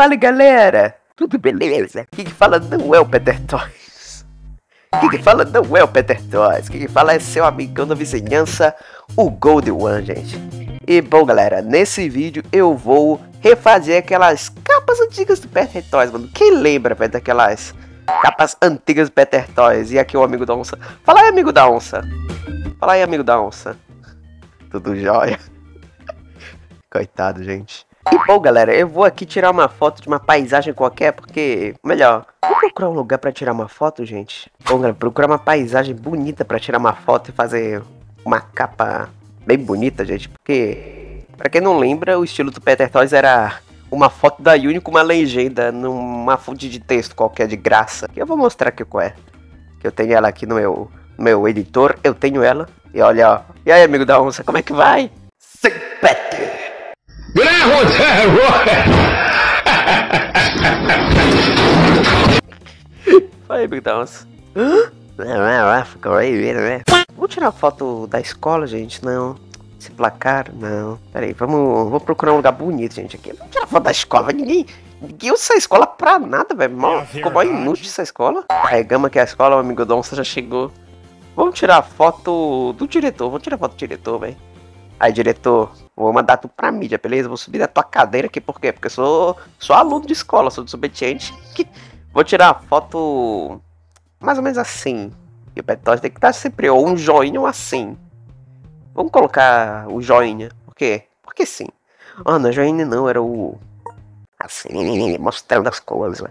Fala galera, tudo beleza? Quem que fala não é o Peter Toys. Quem que fala não é o Peter Toys. Quem que fala é seu amigão da vizinhança, o Gold One, gente. E bom galera, nesse vídeo eu vou refazer aquelas capas antigas do Peter Toys, mano. Quem lembra, velho, daquelas capas antigas do Peter Toys? E aqui o amigo da onça. Fala aí, amigo da onça. Fala aí, amigo da onça. Tudo jóia? Coitado, gente. E bom, galera, eu vou aqui tirar uma foto de uma paisagem qualquer, porque, melhor, vou procurar um lugar para tirar uma foto, gente. Bom, galera, procurar uma paisagem bonita para tirar uma foto e fazer uma capa bem bonita, gente, porque, para quem não lembra, o estilo do Peter Toys era uma foto da Uni com uma legenda numa fonte de texto qualquer de graça. Eu vou mostrar aqui qual é. Que eu tenho ela aqui no meu, meu editor, eu tenho ela. E olha, ó. E aí, amigo da onça, como é que vai? Sem Peter! Vai, amigo da onça. Vou tirar foto da escola, gente, não. Esse placar, não. Pera aí, vamos, vamos procurar um lugar bonito, gente, aqui. Vamos tirar foto da escola, ninguém... Ninguém usa essa escola pra nada, velho. É ficou mó inútil essa escola. Carregamos aqui a escola, o amigo da onça já chegou. Vamos tirar foto do diretor, vamos tirar foto do diretor, velho. Aí, diretor, vou mandar tu pra mídia, beleza? Vou subir da tua cadeira aqui, por quê? Porque eu sou, sou aluno de escola, sou desobediente. Vou tirar a foto mais ou menos assim. E o Petós tem que estar sempre ou um joinha ou assim. Vamos colocar o joinha. Por quê? Porque sim. Ah, não é joinha não, era o... Assim, mostrando as coisas.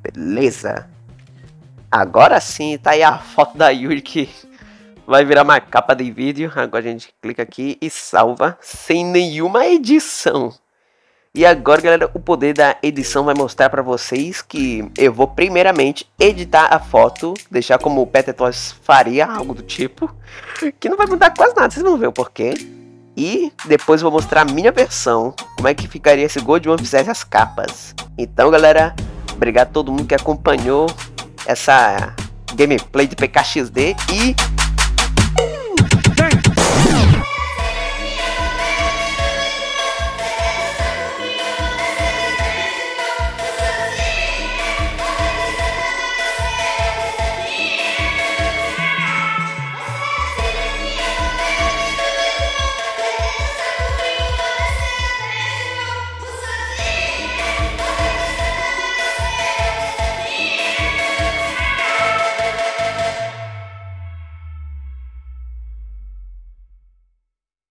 Beleza. Agora sim, tá aí a foto da Yuri que vai virar uma capa de vídeo. Agora a gente clica aqui e salva sem nenhuma edição. E agora, galera, o poder da edição vai mostrar para vocês que eu vou primeiramente editar a foto, deixar como o Peter Toys faria, algo do tipo, que não vai mudar quase nada, vocês vão ver o porquê. E depois vou mostrar a minha versão, como é que ficaria se Gold One fizesse as capas. Então, galera, obrigado a todo mundo que acompanhou essa gameplay de PKXD e